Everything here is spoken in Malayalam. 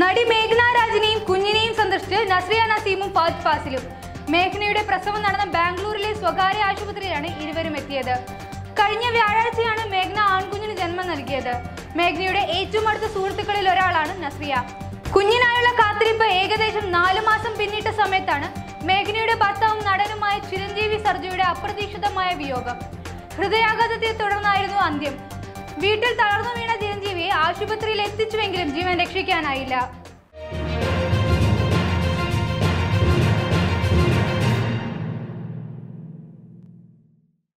നടി മേഘ്ന രാജിനെയും കുഞ്ഞിനെയും സന്ദർശിച്ച് നസ്രിയ നസീമും ഫഹദ് ഫാസിലും. മേഘ്നയുടെ പ്രസവം നടന്ന ബാംഗ്ലൂരിലെ സ്വകാര്യ ആശുപത്രിയിലാണ് ഇരുവരും എത്തിയത്. കഴിഞ്ഞ വ്യാഴാഴ്ചയാണ് മേഘ്ന ആൺകുഞ്ഞിന് ജന്മം നൽകിയത്. മേഘ്നയുടെ ഏറ്റവും അടുത്ത സുഹൃത്തുക്കളിൽ ഒരാളാണ് നസ്രിയ. കുഞ്ഞിനായുള്ള കാത്തിരിപ്പ് ഏകദേശം നാലു മാസം പിന്നിട്ട സമയത്താണ് മേഘ്നയുടെ ഭർത്താവും നടനുമായ ചിരഞ്ജീവി സർജയുടെ അപ്രതീക്ഷിതമായ വിയോഗം. ഹൃദയാഘാതത്തെ തുടർന്നായിരുന്നു അന്ത്യം. വീട്ടിൽ തളർന്നു വീണ ആശുപത്രിയിൽ എത്തിച്ചുവെങ്കിലും ജീവൻ രക്ഷിക്കാനായില്ല.